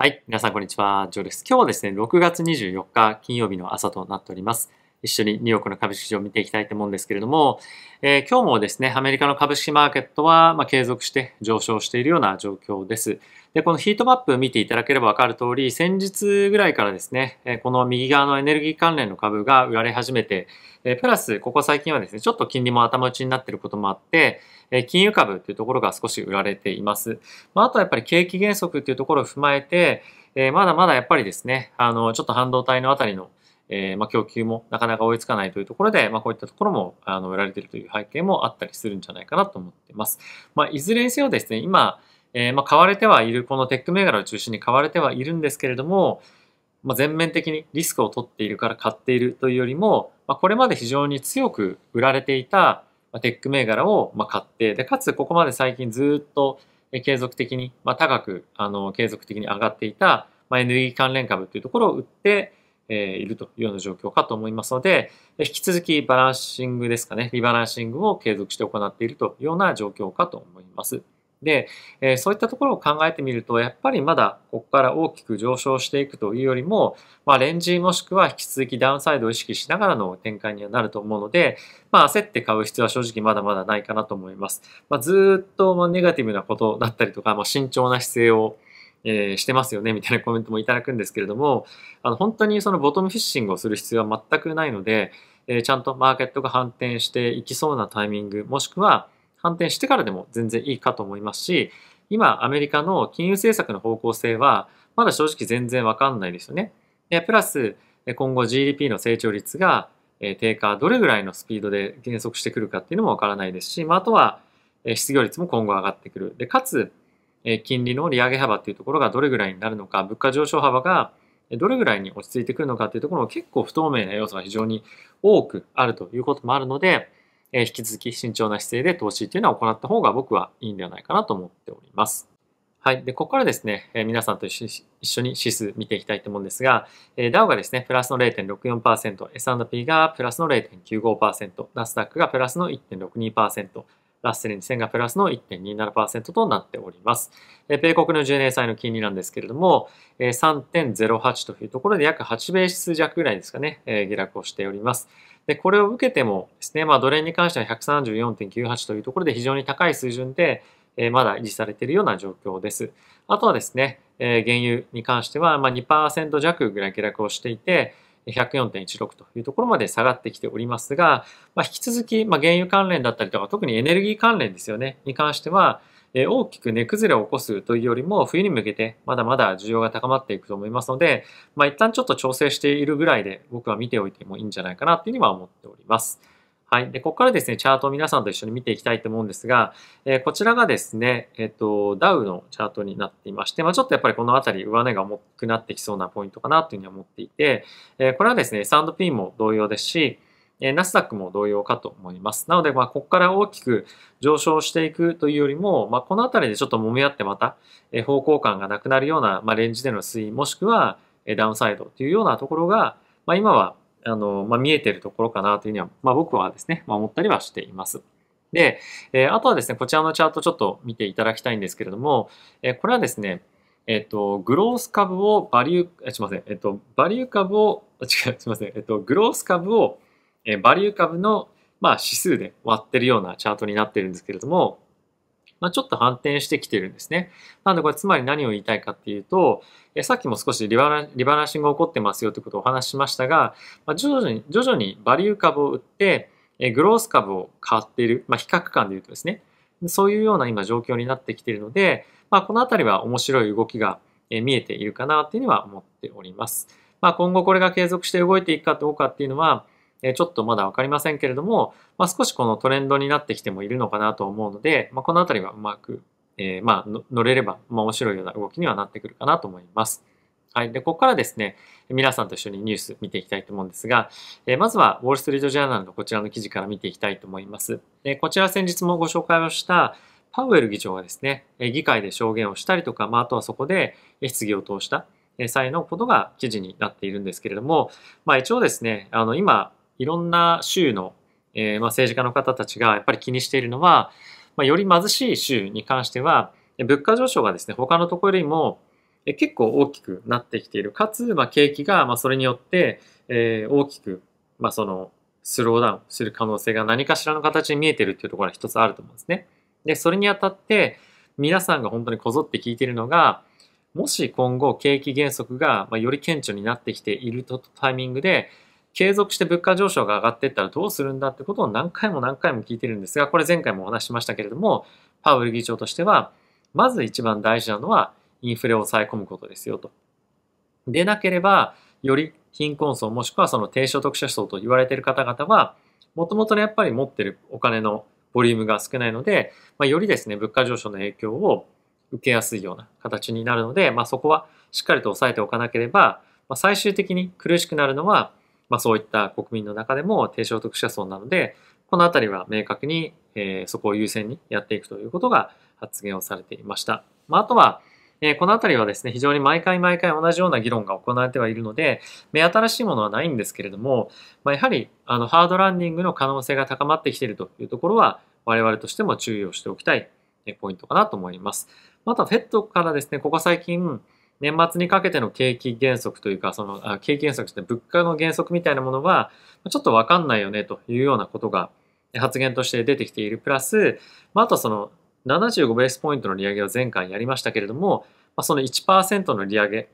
はい。皆さん、こんにちは。ジョーです。今日はですね、6月24日金曜日の朝となっております。一緒にニューヨークの株式市場を見ていきたいと思うんですけれども、えー、今日もですね、アメリカの株式マーケットは、ま継続して上昇しているような状況です。で、このヒートマップ見ていただければわかる通り、先日ぐらいからですね、この右側のエネルギー関連の株が売られ始めて、プラス、ここ最近はですね、ちょっと金利も頭打ちになっていることもあって、金融株というところが少し売られています。まあ、あとはやっぱり景気減速というところを踏まえて、まだまだやっぱりですね、あの、ちょっと半導体のあたりの、えまあ、供給もなかなか追いつかないというところで、まあ、こういったところもあの売られているという背景もあったりするんじゃないかなと思っています。まあ、いずれにせよですね、今、えま、買われてはいる、このテック銘柄を中心に買われてはいるんですけれども、ま、全面的にリスクを取っているから買っているというよりも、ま、これまで非常に強く売られていたテック銘柄を買って、で、かつここまで最近ずっと継続的に、ま、高く、あの、継続的に上がっていた、ま、エネルギー関連株というところを売って、えいるというような状況かと思いますので、引き続きバランシングですかね、リバランシングを継続して行っているというような状況かと思います。で、えそういったところを考えてみると、やっぱりまだここから大きく上昇していくというよりも、まあ、レンジもしくは引き続きダウンサイドを意識しながらの展開にはなると思うので、まあ、焦って買う必要は正直まだまだないかなと思います。まあ、ずっとネガティブなことだったりとか、まあ、慎重な姿勢をえー、してますよねみたいなコメントもいただくんですけれども、あの本当にそのボトムフィッシングをする必要は全くないので、えー、ちゃんとマーケットが反転していきそうなタイミング、もしくは反転してからでも全然いいかと思いますし、今アメリカの金融政策の方向性はまだ正直全然わかんないですよね。プラス今後 GDP の成長率が低下、どれぐらいのスピードで減速してくるかっていうのもわからないですし、まあ、あとは失業率も今後上がってくる。で、かつ、金利の利上げ幅っていうところがどれぐらいになるのか、物価上昇幅がどれぐらいに落ち着いてくるのかっていうところも結構不透明な要素が非常に多くあるということもあるので、引き続き慎重な姿勢で投資っていうのは行った方が僕はいいんではないかなと思っております。はい。で、ここからですね、え皆さんと一緒に指数見ていきたいと思うんですが、え DAO がですね、プラスの0.64%、S&P がプラスの0.95%、ナスダックがプラスの1.62%、ラッセル2000がプラスの1.27%となっております。米国の10年債の金利なんですけれども、3.08というところで約8ベース弱ぐらいですかね、下落をしております。で、これを受けてもですね、まあ、ドル円に関しては134.98というところで非常に高い水準で、まだ維持されているような状況です。あとはですね、原油に関してはま2%弱ぐらい下落をしていて、104.16というところまで下がってきておりますが、まあ、引き続き、ま原油関連だったりとか、特にエネルギー関連ですよね、に関しては、え大きく値崩れを起こすというよりも、冬に向けてまだまだ需要が高まっていくと思いますので、まあ、一旦ちょっと調整しているぐらいで僕は見ておいてもいいんじゃないかなというふうには思っております。はい。で、ここからですね、チャートを皆さんと一緒に見ていきたいと思うんですが、えー、こちらがですね、えっ、ー、と、ダウのチャートになっていまして、まあ、ちょっとやっぱりこのあたり上値が重くなってきそうなポイントかなというふうに思っていて、えー、これはですね、S&P も同様ですし、えナスダックも同様かと思います。なので、まあ、ここから大きく上昇していくというよりも、まあ、このあたりでちょっと揉み合ってまた、え方向感がなくなるような、まあ、レンジでの推移、もしくは、えダウンサイドというようなところが、まあ、今はあの、まあ、見えてるところかなというには、まあ、僕はですね、まあ、思ったりはしています。で、えー、あとはですね、こちらのチャートちょっと見ていただきたいんですけれども、えー、これはですね、えっ、ー、と、グロース株をバリュー、え、すみません、えっ、と、バリュー株を、違う、すみません、えっ、と、グロース株を、えバリュー株の、まあ、指数で割ってるようなチャートになってるんですけれども、まあ、ちょっと反転してきてるんですね。なのでこれつまり何を言いたいかっていうと、えさっきも少しリバラリバランシングが起こってますよということをお話ししましたが、まあ、徐々に徐々にバリュー株を売って、えグロース株を買っている、まあ、比較感で言うとですね、そういうような今状況になってきているので、まあ、このあたりは面白い動きが見えているかなというふうには思っております。まあ、今後これが継続して動いていくかどうかっていうのは、ちょっとまだわかりませんけれども、まあ、少しこのトレンドになってきてもいるのかなと思うので、まあ、このあたりはうまく、えー、まあ乗れれば、ま、面白いような動きにはなってくるかなと思います。はい。で、ここからですね、皆さんと一緒にニュース見ていきたいと思うんですが、えー、まずは、ウォール・ストリート・ジャーナルのこちらの記事から見ていきたいと思います。えー、こちら先日もご紹介をしたパウエル議長がですね、え議会で証言をしたりとか、まあ、あとはそこで質疑を通した際のことが記事になっているんですけれども、まあ、一応ですね、あの、今、いろんな州の、えー、まあ、政治家の方たちがやっぱり気にしているのは、まあ、より貧しい州に関しては、物価上昇がですね、他のところよりも、結構大きくなってきている。かつ、まあ、景気が、まあ、それによって、えー、大きく、まあ、その、スローダウンする可能性が何かしらの形に見えているっていうところが一つあると思うんですね。で、それにあたって、皆さんが本当にこぞって聞いているのが、もし今後景気減速がより顕著になってきているタイミングで、継続して物価上昇が上がっていったらどうするんだってことを何回も何回も聞いてるんですが、これ前回もお話ししましたけれども、パウエル議長としては、まず一番大事なのはインフレを抑え込むことですよと。でなければ、より貧困層もしくはその低所得者層と言われている方々は、もともとやっぱり持ってるお金のボリュームが少ないので、まあ、よりですね、物価上昇の影響を受けやすいような形になるので、まあ、そこはしっかりと抑えておかなければ、まあ、最終的に苦しくなるのは、まあ、そういった国民の中でも低所得者層なので、このあたりは明確に、えー、そこを優先にやっていくということが発言をされていました。まあ、あとは、えー、このあたりはですね、非常に毎回毎回同じような議論が行われてはいるので、目新しいものはないんですけれども、まあ、やはりあのハードランディングの可能性が高まってきているというところは、我々としても注意をしておきたいポイントかなと思います。また、フェットからですね、ここ最近、年末にかけての景気減速というか、その、あ景気減速して物価の減速みたいなものは、ちょっとわかんないよねというようなことが発言として出てきている。プラス、まあ、あとその、75ベースポイントの利上げを前回やりましたけれども、まあ、その1%の利上げ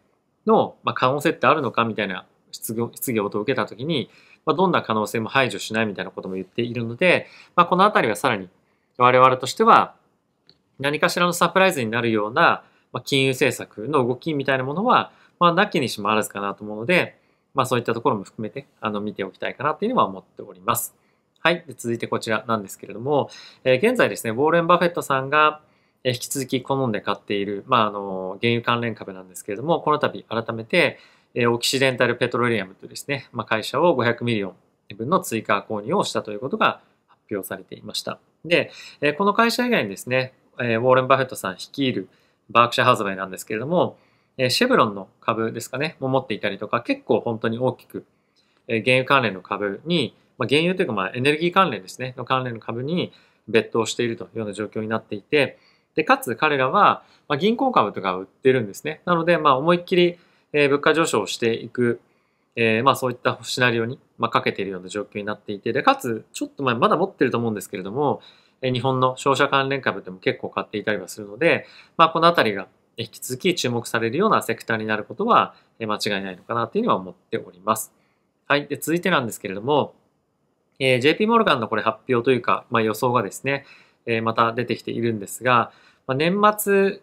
の、可能性ってあるのかみたいな質疑質疑応答を受けたときに、まあ、どんな可能性も排除しないみたいなことも言っているので、まあ、このあたりはさらに我々としては何かしらのサプライズになるようなま金融政策の動きみたいなものは、まあ、なきにしもあらずかなと思うので、まあ、そういったところも含めてあの見ておきたいかなというのは思っております。はい。で続いてこちらなんですけれども、えー、現在ですね、ウォーレン・バフェットさんが引き続き好んで買っている、まあ、あの、原油関連株なんですけれども、この度改めて、えオキシデンタル・ペトロリアムというですね、まあ、会社を500 million分の追加購入をしたということが発表されていました。で、えこの会社以外にですね、えウォーレン・バフェットさん率いるバークシャーハウズウェイなんですけれども、えシェブロンの株ですかね、も持っていたりとか、結構本当に大きく、え原油関連の株に、まあ、原油というかまあエネルギー関連ですね、の関連の株に別途しているというような状況になっていて、で、かつ彼らは、まあ、銀行株とかを売ってるんですね。なので、まあ、思いっきり、え、物価上昇をしていく、えー、まあ、そういったシナリオに、まあ、かけているような状況になっていて、で、かつ、ちょっと前、まだ持ってると思うんですけれども、日本の商社関連株でも結構買っていたりはするので、まあ、このあたりが引き続き注目されるようなセクターになることは、間違いないのかなというのは思っております。はい。で、続いてなんですけれども、えー、JP モルガンのこれ発表というか、まあ、予想がですね、えー、また出てきているんですが、まあ、年末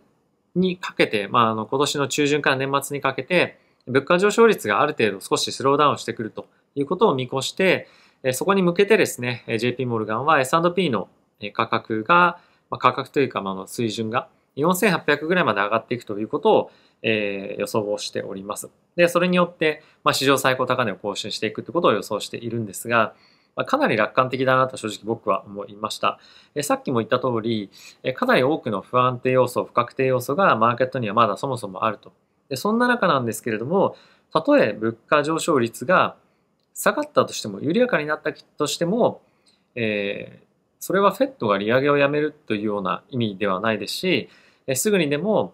にかけて、まあ、あの今年の中旬から年末にかけて、物価上昇率がある程度少しスローダウンしてくるということを見越して、そこに向けてですね、JP モルガンは S&P の価格が、まあ、価格というか、まあ、水準が4800ぐらいまで上がっていくということを、えー、予想をしております。で、それによって、まあ、史上最高高値を更新していくということを予想しているんですが、まかなり楽観的だなと正直僕は思いました。えさっきも言った通り、えかなり多くの不安定要素、不確定要素がマーケットにはまだそもそもあると。でそんな中なんですけれども、たとえ物価上昇率が下がったとしても、緩やかになったとしても、えー、それはフェットが利上げをやめるというような意味ではないですし、えすぐにでも、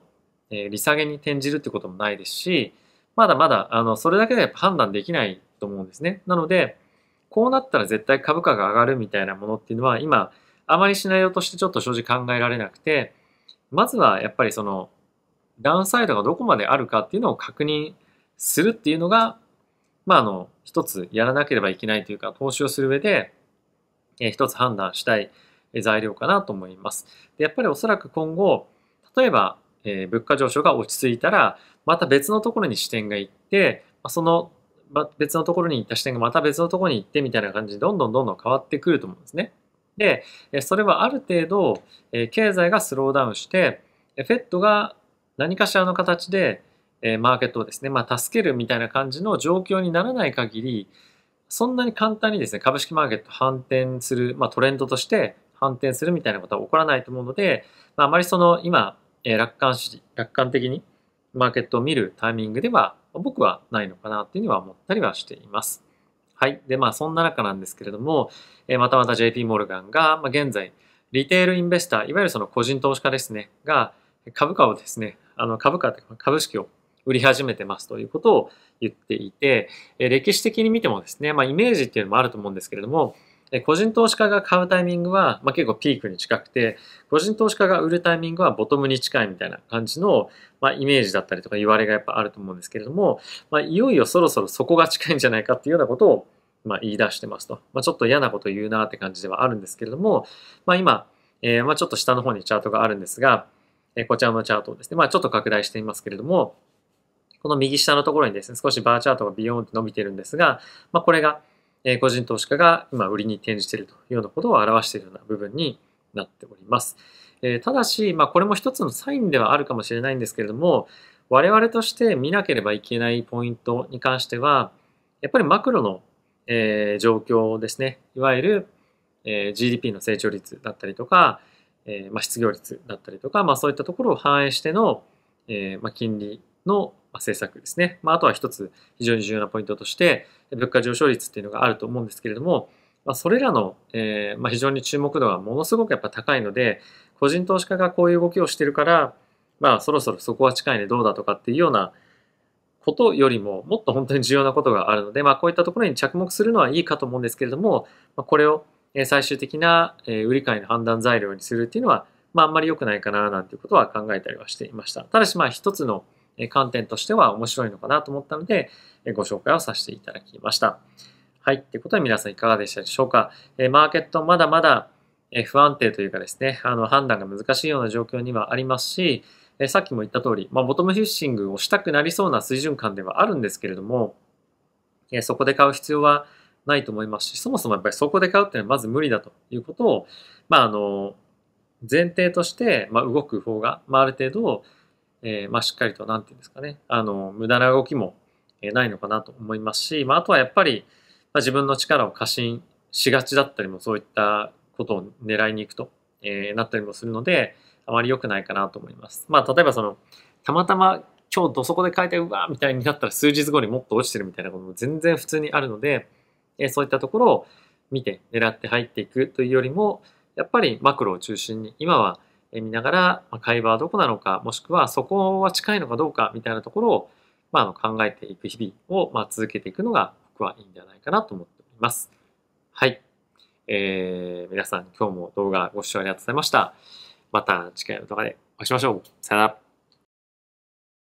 え利下げに転じるってこともないですし、まだまだあのそれだけで判断できないと思うんですね。なので、こうなったら絶対株価が上がるみたいなものっていうのは今あまりシナリオとしてちょっと正直考えられなくてまずはやっぱりそのダウンサイドがどこまであるかっていうのを確認するっていうのがまああの一つやらなければいけないというか投資をする上で一つ判断したい材料かなと思います。でやっぱりおそらく今後例えば、え、物価上昇が落ち着いたらまた別のところに視点がいってその別のところに行った視点がまた別のところに行ってみたいな感じでどんどんどんどん変わってくると思うんですね。で、それはある程度、経済がスローダウンして、フェットが何かしらの形でマーケットをですね、まあ、助けるみたいな感じの状況にならない限り、そんなに簡単にですね、株式マーケット反転する、まあ、トレンドとして反転するみたいなことは起こらないと思うので、まあ、あまりその今え、楽観視、楽観的にマーケットを見るタイミングでは僕はないのかなっていうには思ったりはしています。はい。で、まあそんな中なんですけれども、えまたまた JP モルガンが、まあ、現在、リテールインベスター、いわゆるその個人投資家ですね、が株価をですね、あの株価というか株式を売り始めてますということを言っていて、歴史的に見てもですね、まあ、イメージっていうのもあると思うんですけれども、個人投資家が買うタイミングは、まあ、結構ピークに近くて、個人投資家が売るタイミングはボトムに近いみたいな感じの、まあ、イメージだったりとか言われがやっぱあると思うんですけれども、まあ、いよいよそろそろそこが近いんじゃないかっていうようなことを、まあ、言い出してますと。まあ、ちょっと嫌なこと言うなって感じではあるんですけれども、まあ、今、えー、まあちょっと下の方にチャートがあるんですが、え、こちらのチャートをですね、まあちょっと拡大してみますけれども、この右下のところにですね、少しバーチャートがビヨーンと伸びてるんですが、まあこれが、え個人投資家が今売りに転じているというようなことを表しているような部分になっております。えただし、まあ、これも一つのサインではあるかもしれないんですけれども、我々として見なければいけないポイントに関しては、やっぱりマクロの、え状況ですね。いわゆる、え GDP の成長率だったりとか、えま失業率だったりとか、まあ、そういったところを反映しての、えま金利の政策ですね。まあ、あとは一つ非常に重要なポイントとして、物価上昇率っていうのがあると思うんですけれども、まあ、それらの、えーまあ、非常に注目度がものすごくやっぱ高いので、個人投資家がこういう動きをしてるから、まあそろそろそこは近いね、どうだとかっていうようなことよりも、もっと本当に重要なことがあるので、まあこういったところに着目するのはいいかと思うんですけれども、まあ、これを最終的な売り買いの判断材料にするっていうのは、まああんまり良くないかななんていうことは考えたりはしていました。ただしまあ一つの観点としては面白いのかなと思ったので、ご紹介をさせていただきました。はい。ということで皆さんいかがでしたでしょうか？マーケットまだまだ不安定というかですね、あの判断が難しいような状況にはありますし、さっきも言った通り、まあ、ボトムフィッシングをしたくなりそうな水準感ではあるんですけれども、そこで買う必要はないと思いますし、そもそもやっぱりそこで買うっていうのはまず無理だということを、まあ、あの、前提として、ま、動く方が、まあ、ある程度、えー、まあ、しっかりと、なんていうんですかね、あの、無駄な動きもないのかなと思いますし、まあ、あとはやっぱり、まあ、自分の力を過信しがちだったりも、そういったことを狙いに行くと、えー、なったりもするので、あまり良くないかなと思います。まあ、例えばその、たまたま今日どそこで書いてうわみたいになったら数日後にもっと落ちてるみたいなことも全然普通にあるので、えー、そういったところを見て狙って入っていくというよりも、やっぱりマクロを中心に、今は見ながら、まあ、会話はどこなのか、もしくはそこは近いのかどうかみたいなところを、まあ、の考えていく日々を、まあ、続けていくのが僕はいいんじゃないかなと思っております。はい。えー、皆さん今日も動画ご視聴ありがとうございました。また次回の動画でお会いしましょう。さよなら。